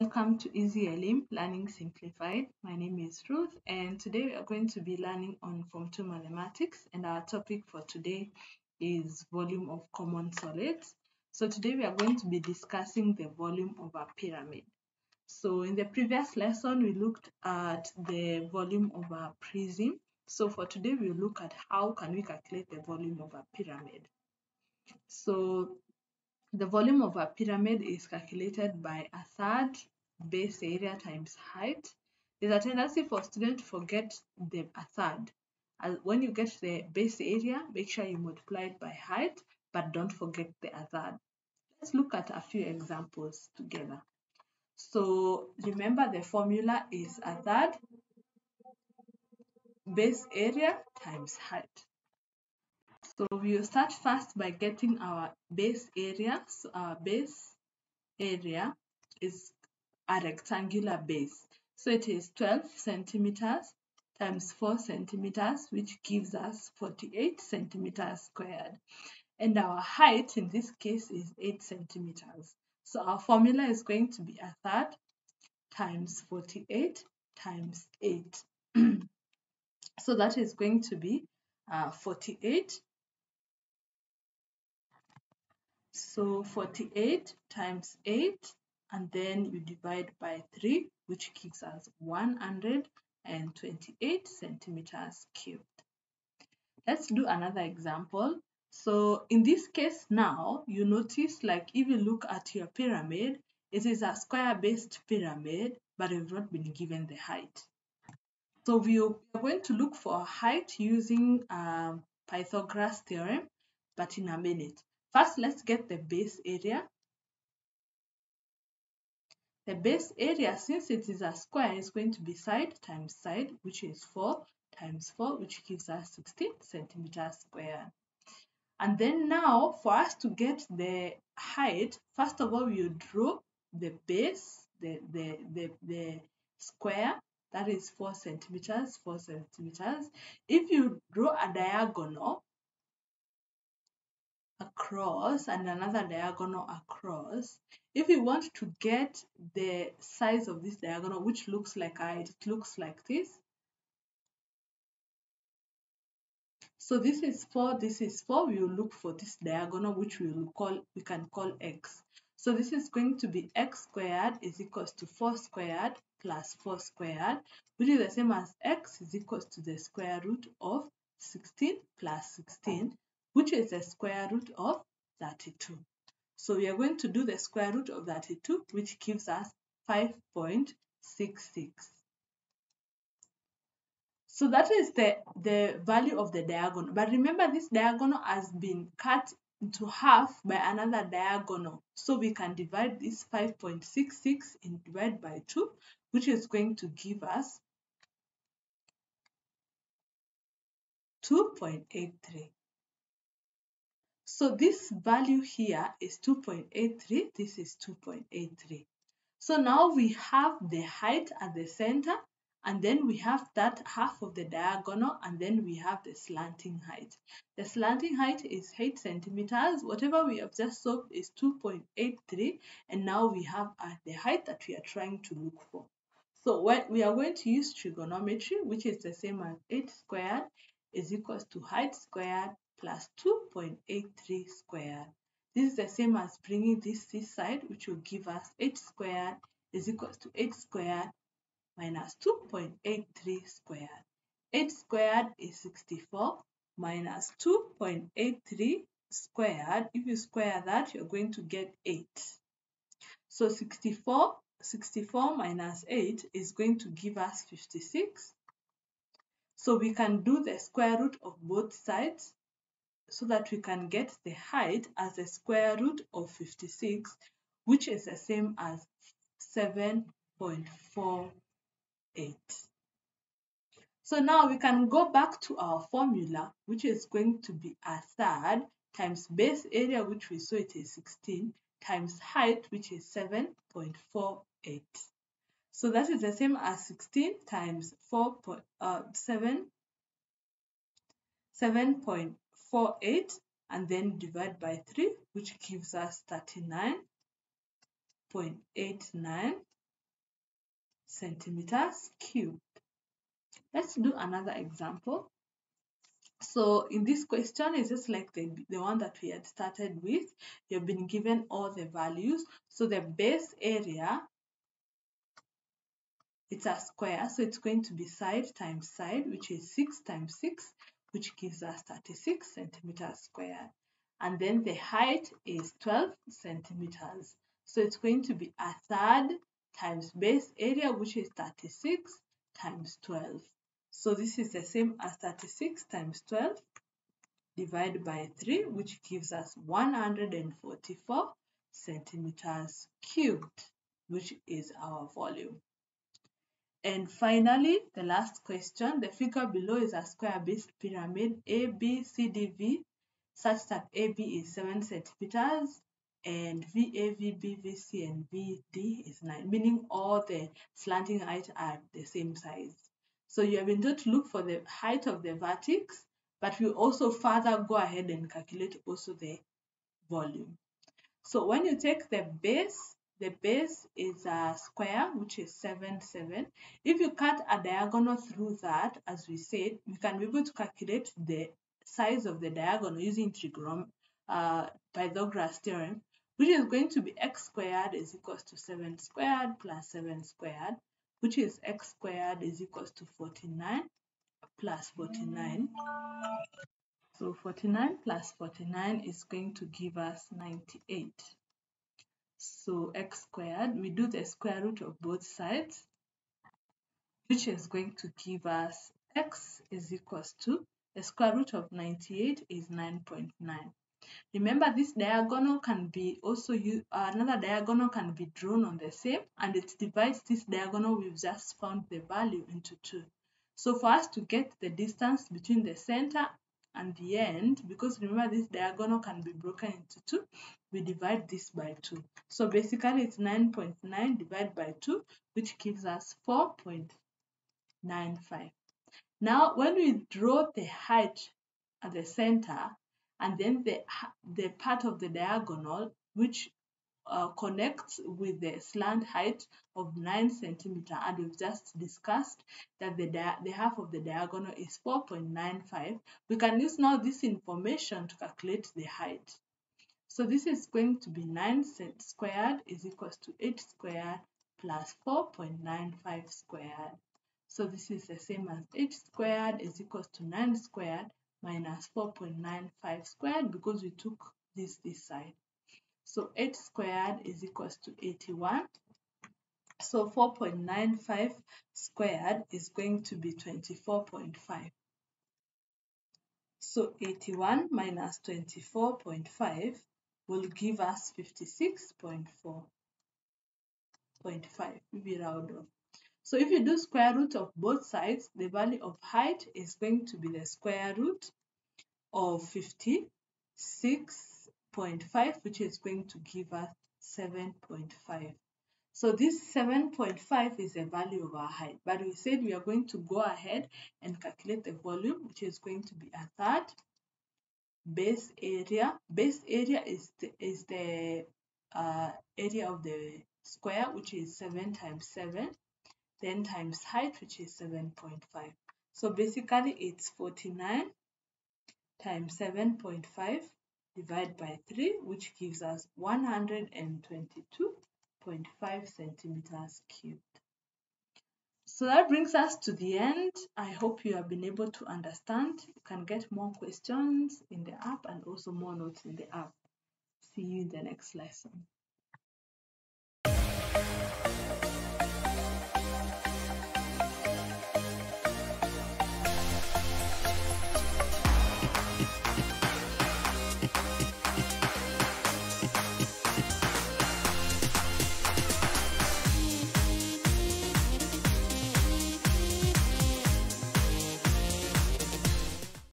welcome to EasyElimu Learning Simplified. My name is Ruth and today we are going to be learning on Form 2 Mathematics and our topic for today is volume of common solids. So today we are going to be discussing the volume of a pyramid. So in the previous lesson we looked at the volume of a prism. So for today we'll look at how can we calculate the volume of a pyramid. So the volume of a pyramid is calculated by a third base area times height. There's a tendency for students to forget the a third. As when you get the base area, make sure you multiply it by height, but don't forget the a third. Let's look at a few examples together. So remember the formula is a third base area times height. So we will start first by getting our base area. So our base area is a rectangular base. So it is 12 centimeters times 4 centimeters, which gives us 48 centimeters squared. And our height in this case is 8 centimeters. So our formula is going to be a third times 48 times 8. so that is going to be uh, 48 So 48 times 8 and then you divide by 3 which gives us 128 centimeters cubed. Let's do another example. So in this case now, you notice like if you look at your pyramid, it is a square-based pyramid, but we've not been given the height. So we are going to look for height using um, Pythagoras theorem, but in a minute. First, let's get the base area. The base area, since it is a square, is going to be side times side, which is 4 times 4, which gives us 16 centimeters square. And then now, for us to get the height, first of all, we draw the base, the, the, the, the square, that is 4 centimeters, 4 centimeters. If you draw a diagonal, across and another diagonal across, if you want to get the size of this diagonal, which looks like it looks like this. So this is 4, this is 4, we will look for this diagonal, which we will call, we can call x. So this is going to be x squared is equals to 4 squared plus 4 squared, which is the same as x is equals to the square root of 16 plus 16 which is the square root of 32. So we are going to do the square root of 32, which gives us 5.66. So that is the, the value of the diagonal. But remember this diagonal has been cut into half by another diagonal. So we can divide this 5.66 and divide by 2, which is going to give us 2.83. So this value here is 2.83, this is 2.83. So now we have the height at the center and then we have that half of the diagonal and then we have the slanting height. The slanting height is 8 centimeters. Whatever we have just solved is 2.83 and now we have uh, the height that we are trying to look for. So we are going to use trigonometry which is the same as 8 squared is equals to height squared plus 2.83 squared. This is the same as bringing this this side, which will give us 8 squared is equals to 8 squared minus 2.83 squared. 8 squared is 64 minus 2.83 squared. If you square that, you're going to get 8. So 64, 64 minus 8 is going to give us 56. So we can do the square root of both sides so that we can get the height as a square root of 56, which is the same as 7.48. So now we can go back to our formula, which is going to be a third times base area, which we saw it is 16, times height, which is 7.48. So that is the same as 16 times 4, uh, 7, 7.48 4, 8 and then divide by 3 which gives us 39.89 centimeters cubed. Let's do another example. So in this question, it's just like the, the one that we had started with. You've been given all the values. So the base area, it's a square. So it's going to be side times side, which is 6 times 6, which gives us 36 centimeters squared. And then the height is 12 centimeters. So it's going to be a third times base area, which is 36 times 12. So this is the same as 36 times 12 divided by 3, which gives us 144 centimeters cubed, which is our volume. And finally, the last question, the figure below is a square-based pyramid ABCDV such that AB is 7 centimeters and VA, VB, VC, and VD is 9, meaning all the slanting height are the same size. So you have been told to look for the height of the vertex, but we also further go ahead and calculate also the volume. So when you take the base, the base is a square, which is 7, 7. If you cut a diagonal through that, as we said, you can be able to calculate the size of the diagonal using trigonometry, uh, Pythagoras theorem, which is going to be x squared is equals to 7 squared plus 7 squared which is x squared is equals to 49 plus 49. So 49 plus 49 is going to give us 98. So x squared, we do the square root of both sides, which is going to give us x is equals to the square root of 98 is 9.9. Remember this diagonal can be also used, uh, another diagonal can be drawn on the same and it divides this diagonal we've just found the value into two. So for us to get the distance between the center and the end, because remember this diagonal can be broken into two, we divide this by 2. So basically it's 9.9 .9 divided by 2, which gives us 4.95. Now when we draw the height at the center, and then the, the part of the diagonal which uh, connects with the slant height of 9 centimeter and we've just discussed that the, the half of the diagonal is 4.95 we can use now this information to calculate the height. So this is going to be 9 squared is equals to 8 squared plus 4.95 squared. So this is the same as 8 squared is equals to 9 squared minus 4.95 squared because we took this this side. So 8 squared is equals to 81. So 4.95 squared is going to be 24.5. So 81 minus 24.5 will give us 56.4.5. We will round off. So if you do square root of both sides, the value of height is going to be the square root of 56.5, which is going to give us 7.5. So this 7.5 is the value of our height, but we said we are going to go ahead and calculate the volume, which is going to be a third base area. Base area is the, is the uh, area of the square, which is 7 times 7 then times height which is 7.5 so basically it's 49 times 7.5 divided by 3 which gives us 122.5 centimeters cubed so that brings us to the end. I hope you have been able to understand. You can get more questions in the app and also more notes in the app. See you in the next lesson.